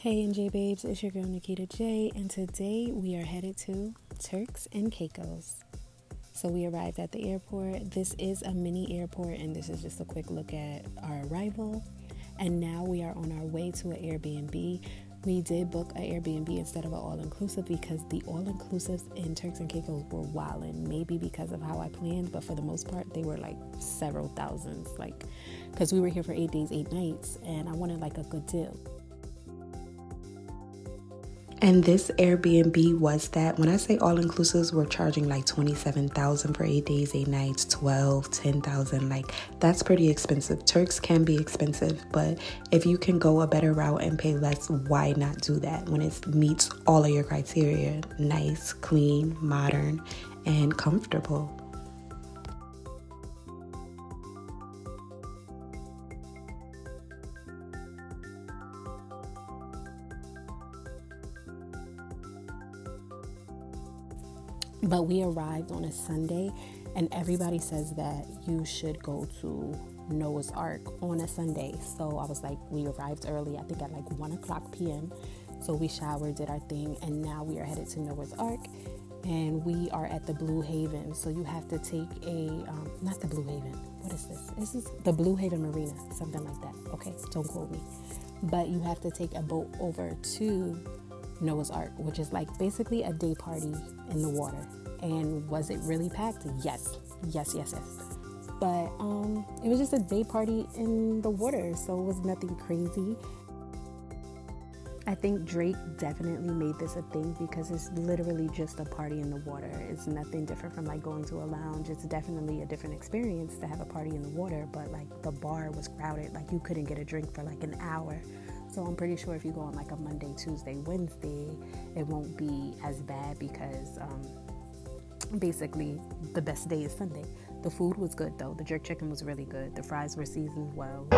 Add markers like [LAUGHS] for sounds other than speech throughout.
Hey NJ Babes, it's your girl Nikita J, and today we are headed to Turks and Caicos. So we arrived at the airport. This is a mini airport, and this is just a quick look at our arrival. And now we are on our way to an Airbnb. We did book an Airbnb instead of an all inclusive because the all inclusives in Turks and Caicos were wildin'. Maybe because of how I planned, but for the most part, they were like several thousands. Like, because we were here for eight days, eight nights, and I wanted like a good deal. And this Airbnb was that. When I say all inclusives, we're charging like 27,000 for 8 days, 8 nights, 12, 10,000. Like that's pretty expensive. Turks can be expensive, but if you can go a better route and pay less, why not do that when it meets all of your criteria? Nice, clean, modern, and comfortable. But we arrived on a Sunday, and everybody says that you should go to Noah's Ark on a Sunday. So I was like, we arrived early, I think at like 1 o'clock p.m. So we showered, did our thing, and now we are headed to Noah's Ark. And we are at the Blue Haven. So you have to take a, um, not the Blue Haven, what is this? This is the Blue Haven Marina, something like that. Okay, don't quote me. But you have to take a boat over to Noah's Ark, which is like basically a day party in the water. And was it really packed? Yes, yes, yes, yes. But um, it was just a day party in the water, so it was nothing crazy. I think Drake definitely made this a thing because it's literally just a party in the water. It's nothing different from like going to a lounge. It's definitely a different experience to have a party in the water, but like the bar was crowded. Like you couldn't get a drink for like an hour. So I'm pretty sure if you go on like a Monday, Tuesday, Wednesday, it won't be as bad because um, basically the best day is Sunday. The food was good though. The jerk chicken was really good. The fries were seasoned well.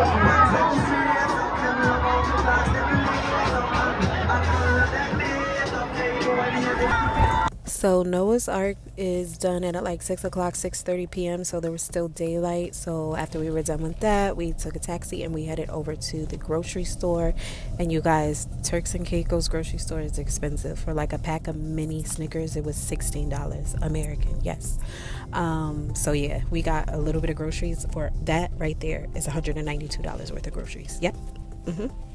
[LAUGHS] So Noah's Ark is done at like six o'clock, six thirty p.m. So there was still daylight. So after we were done with that, we took a taxi and we headed over to the grocery store. And you guys, Turks and Caicos grocery store is expensive. For like a pack of mini Snickers, it was sixteen dollars American. Yes. Um, so yeah, we got a little bit of groceries for that right there is one hundred and ninety-two dollars worth of groceries. Yep. Mm-hmm.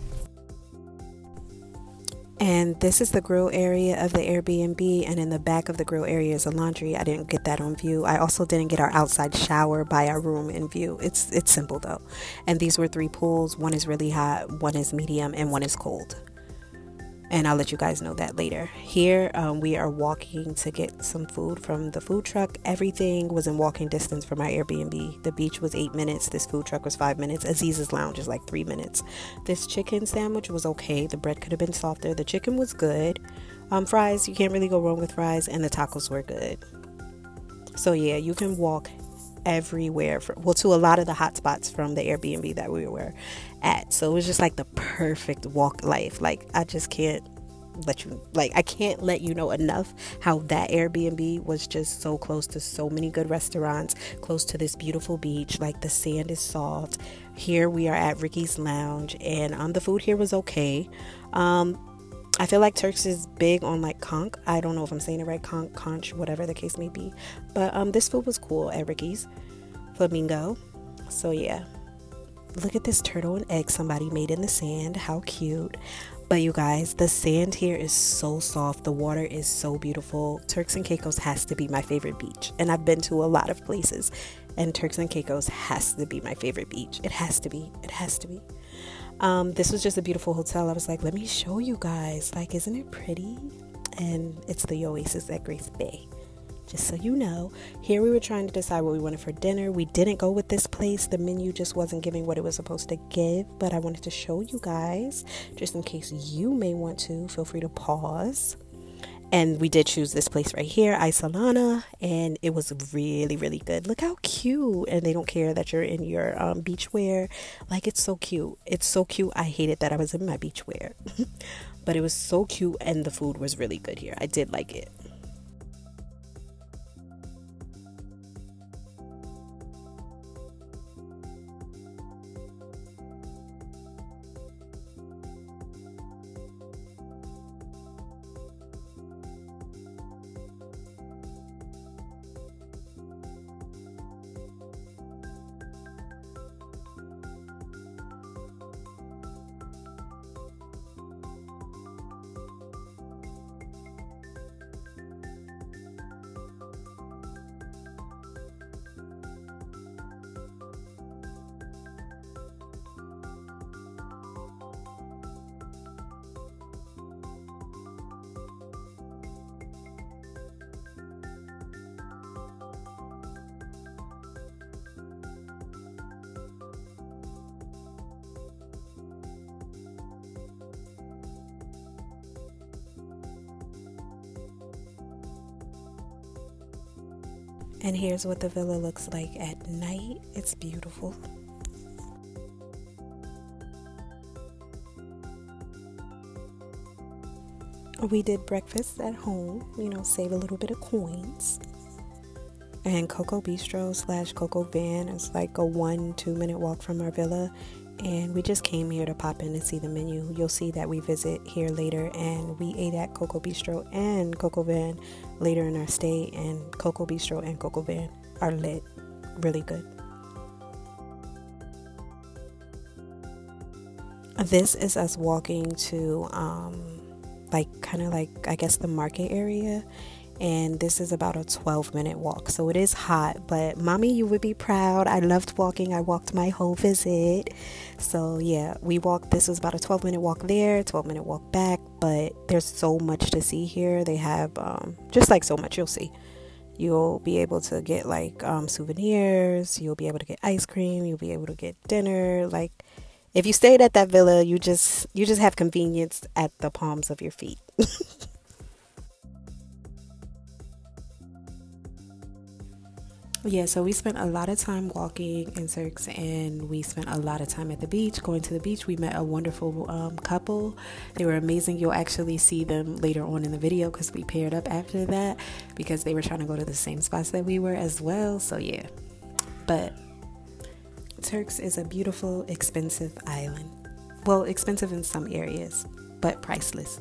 And this is the grill area of the Airbnb, and in the back of the grill area is a laundry. I didn't get that on view. I also didn't get our outside shower by our room in view. It's it's simple though. And these were three pools. One is really hot, one is medium, and one is cold and I'll let you guys know that later. Here, um, we are walking to get some food from the food truck. Everything was in walking distance from my Airbnb. The beach was eight minutes. This food truck was five minutes. Aziza's lounge is like three minutes. This chicken sandwich was okay. The bread could have been softer. The chicken was good. Um, fries, you can't really go wrong with fries, and the tacos were good. So yeah, you can walk everywhere for, well to a lot of the hot spots from the Airbnb that we were at. So it was just like the perfect walk life. Like I just can't let you like I can't let you know enough how that Airbnb was just so close to so many good restaurants, close to this beautiful beach. Like the sand is soft. Here we are at Ricky's Lounge, and um, the food here was okay. Um, I feel like Turks is big on like conch. I don't know if I'm saying it right, conch, conch, whatever the case may be. But um, this food was cool at Ricky's Flamingo. So yeah, look at this turtle and egg somebody made in the sand. How cute. But you guys, the sand here is so soft. The water is so beautiful. Turks and Caicos has to be my favorite beach. And I've been to a lot of places, and Turks and Caicos has to be my favorite beach. It has to be. It has to be. Um, this was just a beautiful hotel. I was like, let me show you guys. Like, isn't it pretty? And it's the Oasis at Grace Bay. Just so you know, here we were trying to decide what we wanted for dinner. We didn't go with this place. The menu just wasn't giving what it was supposed to give, but I wanted to show you guys just in case you may want to. Feel free to pause and we did choose this place right here, Isolana, and it was really, really good. Look how cute! And they don't care that you're in your um, beach wear. Like it's so cute. It's so cute. I hated that I was in my beach wear, [LAUGHS] but it was so cute, and the food was really good here. I did like it. And here's what the villa looks like at night. It's beautiful. We did breakfast at home, you know, save a little bit of coins. And Coco Bistro slash Coco Van is like a one, two minute walk from our villa. And we just came here to pop in and see the menu. You'll see that we visit here later, and we ate at Coco Bistro and Coco Van later in our stay. And Coco Bistro and Coco Van are lit, really good. This is us walking to um, like kind of like I guess the market area and this is about a 12 minute walk so it is hot but mommy you would be proud. I loved walking. I walked my whole visit. So yeah we walked this was about a 12 minute walk there 12 minute walk back but there's so much to see here. They have um, just like so much you'll see. You'll be able to get like um, souvenirs you'll be able to get ice cream you'll be able to get dinner like if you stayed at that villa, you just you just have convenience at the palms of your feet. [LAUGHS] yeah, so we spent a lot of time walking in Turks and we spent a lot of time at the beach, going to the beach. We met a wonderful um, couple. They were amazing. You'll actually see them later on in the video because we paired up after that because they were trying to go to the same spots that we were as well. So, yeah. But Turks is a beautiful, expensive island. Well, expensive in some areas, but priceless.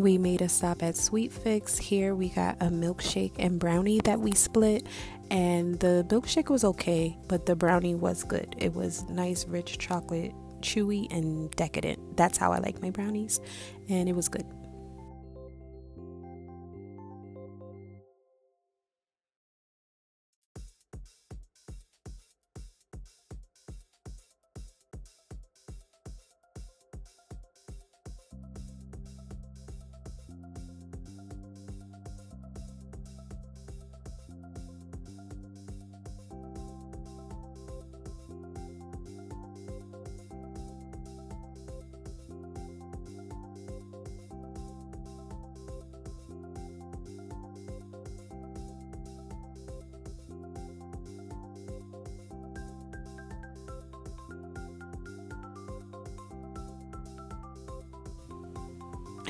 We made a stop at Sweet Fix. Here we got a milkshake and brownie that we split, and the milkshake was okay, but the brownie was good. It was nice, rich chocolate, chewy, and decadent. That's how I like my brownies, and it was good.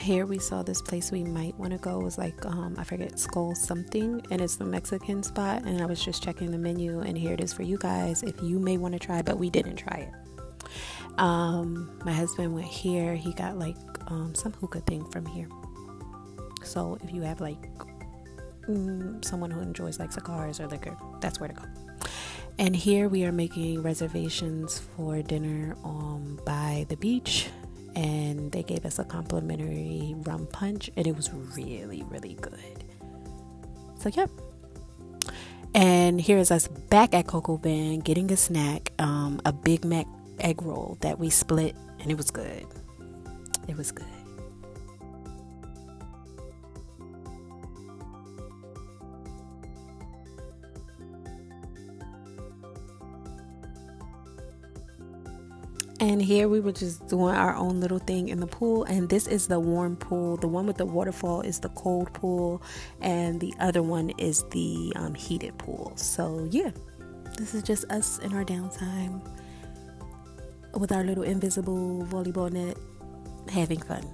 Here we saw this place we might want to go it was like um, i forget skull something and it's the mexican spot and i was just checking the menu and here it is for you guys if you may want to try but we didn't try it. Um, my husband went here he got like um, some hookah thing from here. So if you have like mm, someone who enjoys like cigars or liquor that's where to go. And here we are making reservations for dinner um, by the beach and they gave us a complimentary rum punch and it was really really good. So yep. And here's us back at coco van getting a snack um, a big mac egg roll that we split and it was good. It was good And here we were just doing our own little thing in the pool. And this is the warm pool. The one with the waterfall is the cold pool, and the other one is the um, heated pool. So, yeah, this is just us in our downtime with our little invisible volleyball net having fun.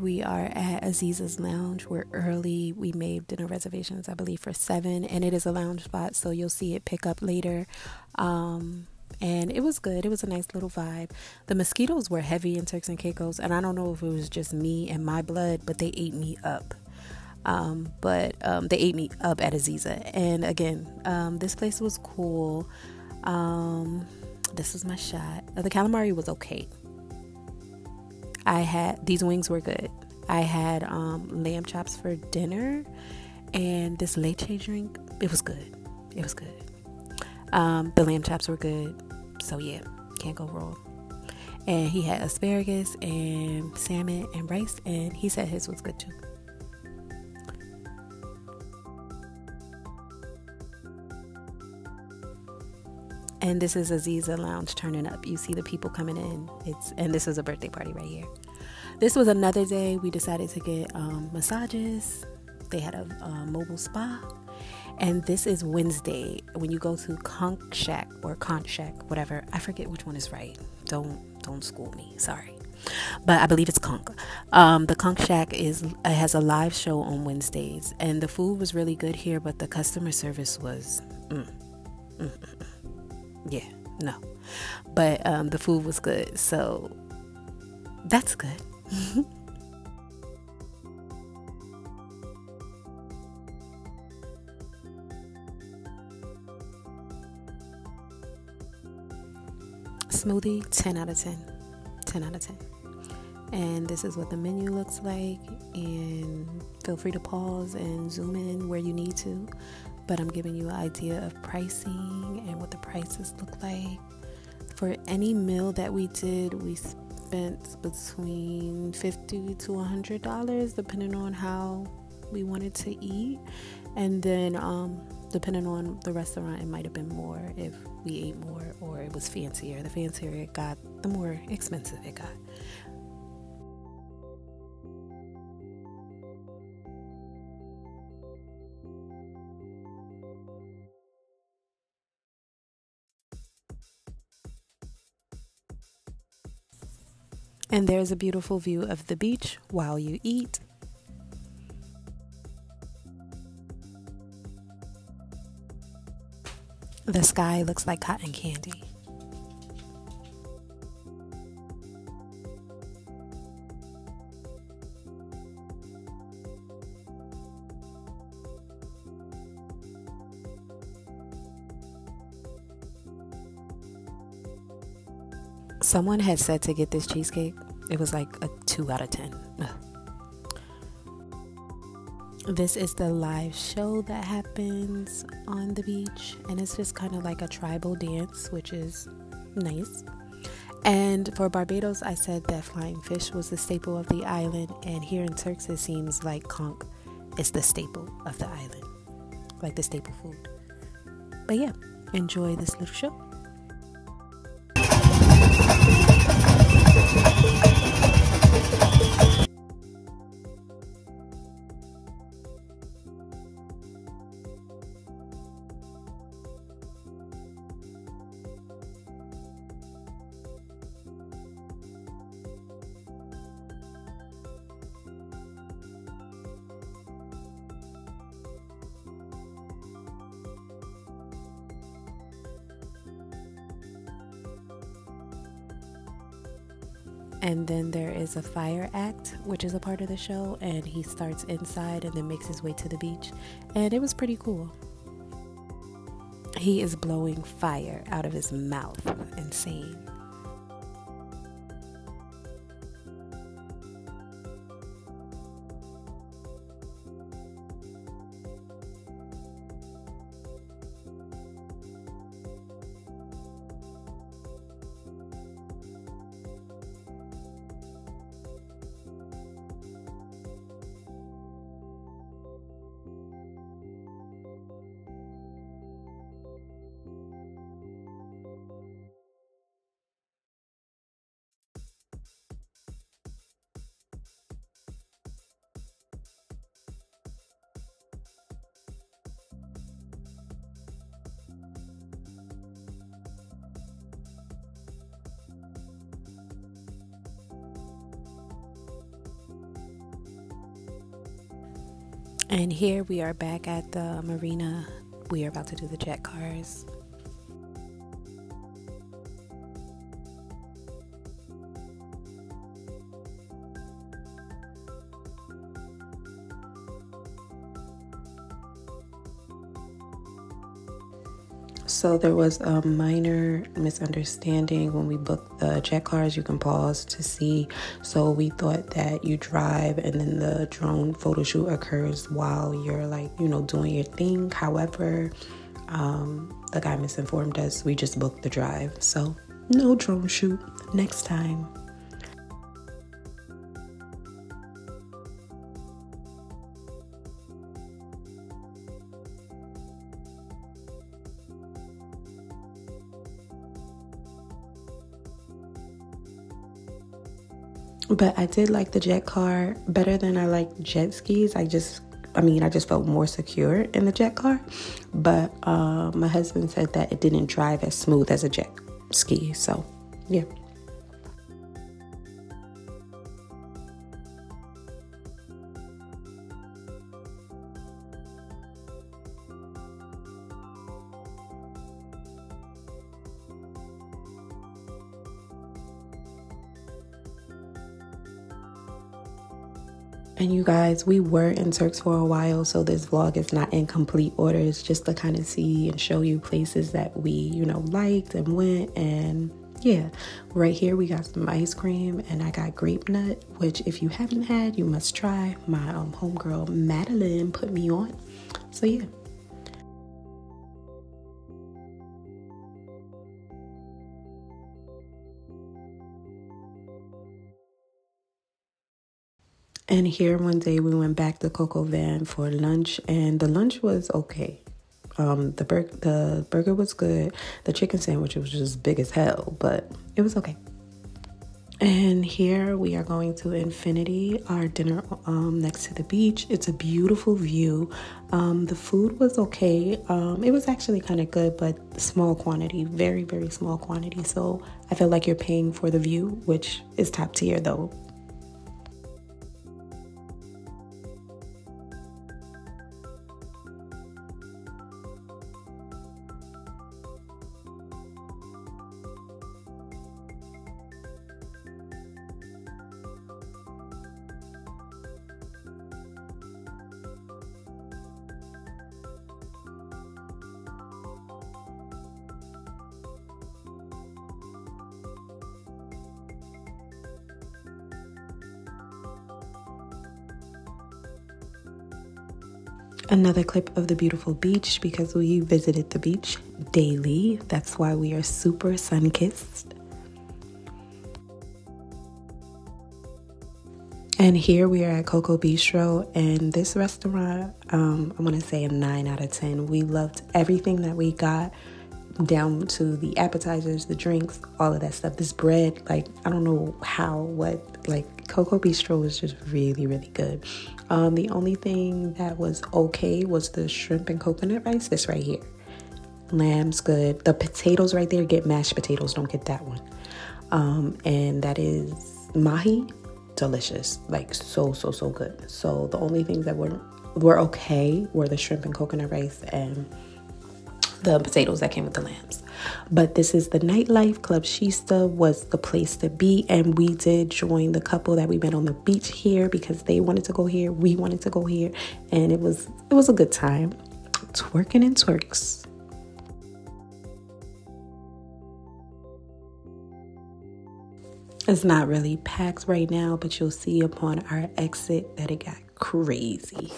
We are at Aziza's Lounge. We're early. We made dinner reservations, I believe, for seven, and it is a lounge spot, so you'll see it pick up later. Um, and it was good. It was a nice little vibe. The mosquitoes were heavy in Turks and Caicos, and I don't know if it was just me and my blood, but they ate me up. Um, but um, they ate me up at Aziza. And again, um, this place was cool. Um, this is my shot. The calamari was okay. I had these wings were good. I had um, lamb chops for dinner, and this leche drink. It was good. It was good. Um, the lamb chops were good. So yeah, can't go wrong. And he had asparagus and salmon and rice, and he said his was good too. And this is Aziza Lounge turning up. You see the people coming in. It's and this is a birthday party right here. This was another day we decided to get um, massages. They had a, a mobile spa, and this is Wednesday when you go to Conch Shack or Conch Shack, whatever. I forget which one is right. Don't don't school me. Sorry. But I believe it's Conch. Um, the Conch Shack is has a live show on Wednesdays, and the food was really good here, but the customer service was mm, mm, mm, mm yeah, no. But um, the food was good, so that's good. [LAUGHS] Smoothie, 10 out of 10. 10 out of 10. And this is what the menu looks like. And feel free to pause and zoom in where you need to but I'm giving you an idea of pricing and what the prices look like. For any meal that we did, we spent between 50 to 100 dollars depending on how we wanted to eat. And then um, depending on the restaurant it might have been more if we ate more or it was fancier. The fancier it got the more expensive it got And there's a beautiful view of the beach while you eat. The sky looks like cotton candy. Someone had said to get this cheesecake, it was like a 2 out of 10. Ugh. This is the live show that happens on the beach, and it's just kind of like a tribal dance, which is nice. And for Barbados, I said that flying fish was the staple of the island, and here in Turks, it seems like conch is the staple of the island, like the staple food. But yeah, enjoy this little show. And then there is a fire act which is a part of the show and he starts inside and then makes his way to the beach. And it was pretty cool. He is blowing fire out of his mouth. Insane And here we are back at the marina. We are about to do the jet cars. So there was a minor misunderstanding when we booked the jet cars. You can pause to see. So we thought that you drive and then the drone photo shoot occurs while you're like, you know, doing your thing. However, um, the guy misinformed us. We just booked the drive. So no drone shoot next time. But I did like the jet car better than I like jet skis. I just, I mean, I just felt more secure in the jet car. But uh, my husband said that it didn't drive as smooth as a jet ski. So, yeah. And you guys, we were in Turks for a while, so this vlog is not in complete order. It's just to kind of see and show you places that we, you know, liked and went. And yeah, right here we got some ice cream, and I got grape nut, which if you haven't had, you must try. My um, homegirl Madeline put me on. So yeah. And here one day we went back to Coco Van for lunch, and the lunch was okay. Um, the burger the burger was good. The chicken sandwich was just big as hell, but it was okay. And here we are going to Infiniti, our dinner um, next to the beach. It's a beautiful view. Um, the food was okay. Um, it was actually kind of good, but small quantity, very, very small quantity. So I feel like you're paying for the view, which is top tier though. Another clip of the beautiful beach because we visited the beach daily. That's why we are super sun kissed. And here we are at Coco Bistro, and this restaurant, um, I want to say a 9 out of 10. We loved everything that we got down to the appetizers, the drinks, all of that stuff. This bread, like, I don't know how, what, like, Coco Bistro was just really, really good. Um, the only thing that was okay was the shrimp and coconut rice. This right here. Lamb's good. The potatoes right there, get mashed potatoes. Don't get that one. Um, and that is mahi. Delicious. Like so, so, so good. So the only things that were were okay were the shrimp and coconut rice and the potatoes that came with the lambs. But this is the nightlife. Club Shista was the place to be. And we did join the couple that we met on the beach here because they wanted to go here. We wanted to go here. And it was it was a good time. Twerking and twerks. It's not really packed right now, but you'll see upon our exit that it got crazy.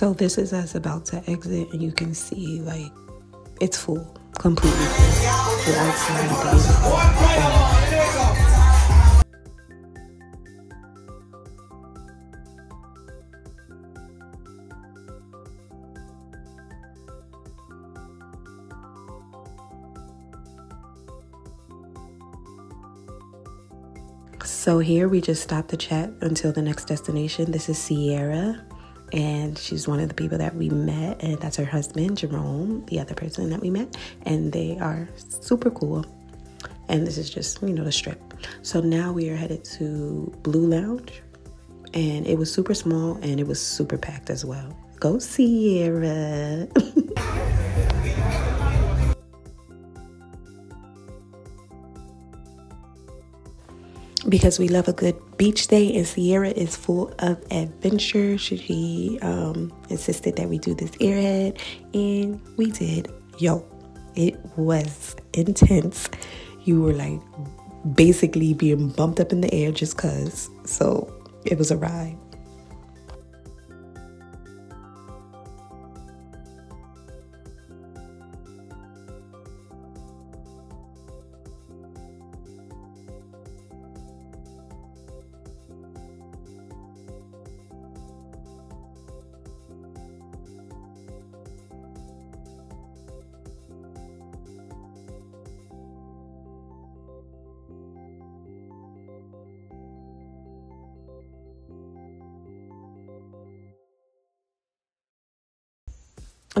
So this is us about to exit, and you can see like it's full, completely full. The outside is full. So here we just stop the chat until the next destination. This is Sierra and she's one of the people that we met, and that's her husband, Jerome, the other person that we met, and they are super cool. And this is just, you know, the strip. So now we are headed to Blue Lounge, and it was super small and it was super packed as well. Go Sierra. [LAUGHS] because we love a good beach day and Sierra is full of adventure. She um, insisted that we do this airhead and we did. Yo, it was intense. You were like basically being bumped up in the air just cuz. So it was a ride.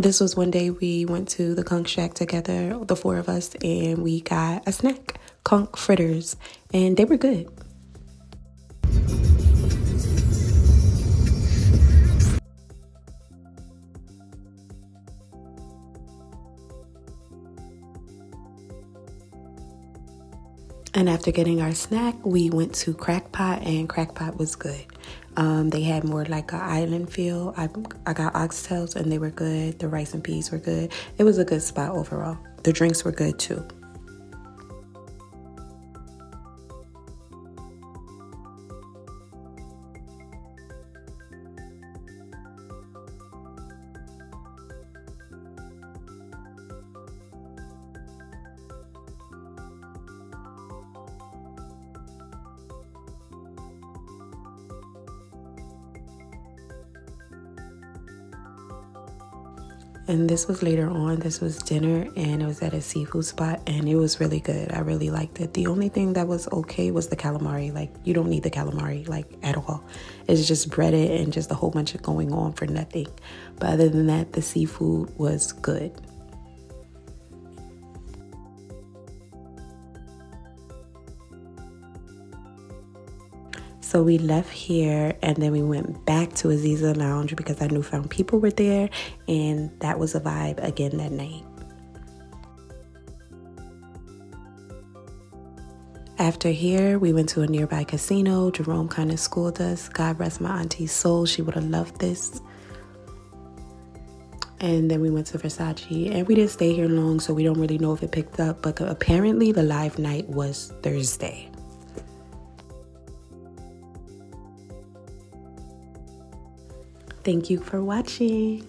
This was one day we went to the Conch Shack together, the four of us, and we got a snack, conch fritters, and they were good. And after getting our snack, we went to Crackpot, and Crackpot was good. Um, they had more like an island feel. I, I got oxtails, and they were good. The rice and peas were good. It was a good spot overall. The drinks were good too. And this was later on. This was dinner, and it was at a seafood spot, and it was really good. I really liked it. The only thing that was okay was the calamari. Like, you don't need the calamari, like, at all. It's just breaded and just a whole bunch of going on for nothing. But other than that, the seafood was good. So we left here and then we went back to Aziza Lounge because our newfound people were there, and that was a vibe again that night. After here, we went to a nearby casino. Jerome kind of schooled us. God rest my auntie's soul. She would have loved this. And then we went to Versace. And we didn't stay here long, so we don't really know if it picked up. But apparently, the live night was Thursday. Thank you for watching.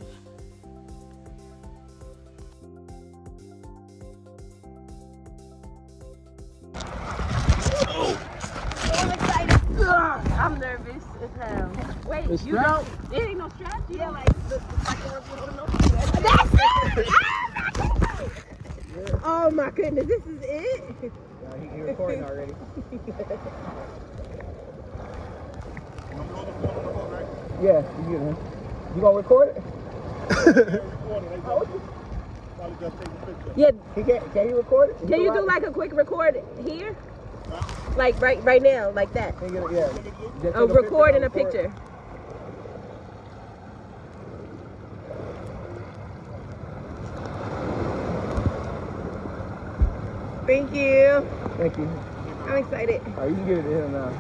I'm nervous as hell. Wait, it's you don't. It ain't no strap. Yeah, like the, the That's it. Oh my goodness, this is it. Yeah, he, he recording already. [LAUGHS] Yeah, you get. You gonna record it? yeah. He can, can you record it? Can you do like a quick record here? Like right right now, like that. Can it? Yeah. Oh, record in a picture. Thank you. Thank you. I'm excited. All right, you can get it to him now.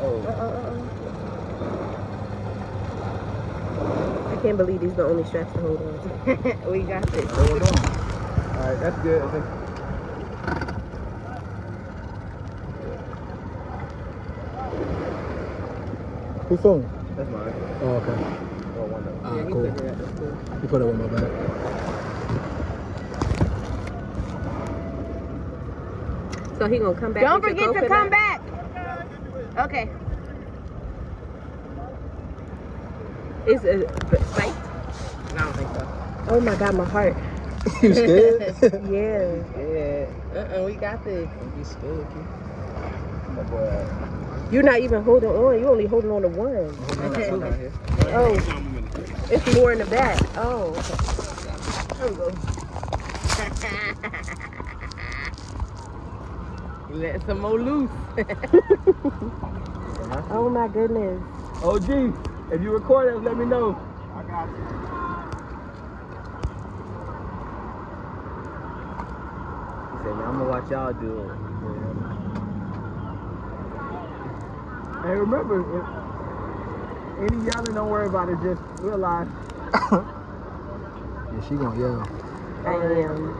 Oh. Uh-uh, uh-uh. I can't believe these are the only straps to hold on to. [LAUGHS] we got this. Hold on. All right, that's good. I think. Who's phone? That's mine. Oh, okay. Oh, one of Ah, yeah, cool. That. Cool. You put it on my back. So he gonna come back. Don't forget to come back. Okay. Is it spiked? I don't think so. Oh my god, my heart. you scared? [LAUGHS] Yeah. yeah. Uh-uh, we got this. Don't be scared, kid. You're not even holding on. You're only holding on to one. [LAUGHS] Oh, it's more in the back. Oh. There we go. [LAUGHS] Let some more loose. oh my goodness. Oh, OG, if you record it, let me know. I got you. He said, man, I'm gonna watch y'all do it. Hey, remember, if any yelling, don't worry about it. Just realize. yeah, she gonna yell. I am.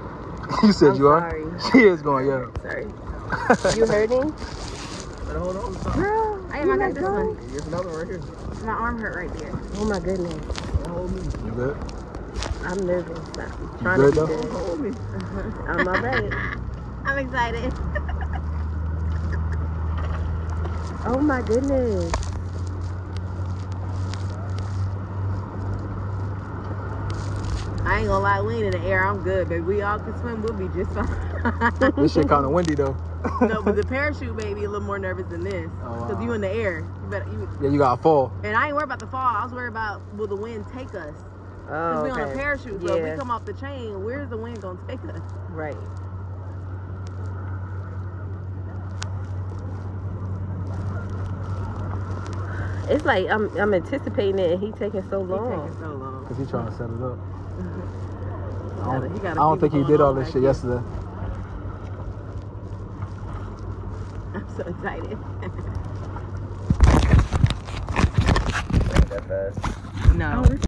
[LAUGHS] You said I'm you are. sorry. She is gonna yell. Sorry. [LAUGHS] You hurting? But hold on. Girl, I am. I got this one. Here's another one right here. My arm hurt right there. Oh my goodness. You good? I'm nervous. I'm You trying good to though? be good. I'm all right. I'm excited. Oh my goodness. I ain't gonna lie, we ain't in the air. I'm good, baby. We all can swim. We'll be just fine. This shit [LAUGHS] kind of windy though. [LAUGHS] no, but the parachute made me a little more nervous than this. Oh, Because wow. you in the air. You better, you, Yeah, you gotta fall. and I ain't worried about the fall. I was worried about will the wind take us? Because Oh, we on a oh, parachute. So if we come off the chain, where's the wind gonna take us? Right. It's like I'm I'm anticipating it and he taking so He long. taking so long. Cause he trying to set it up. I gotta- don't, I don't think he did all this shit here. yesterday. I'm so excited. Ain't [LAUGHS] that fast. no.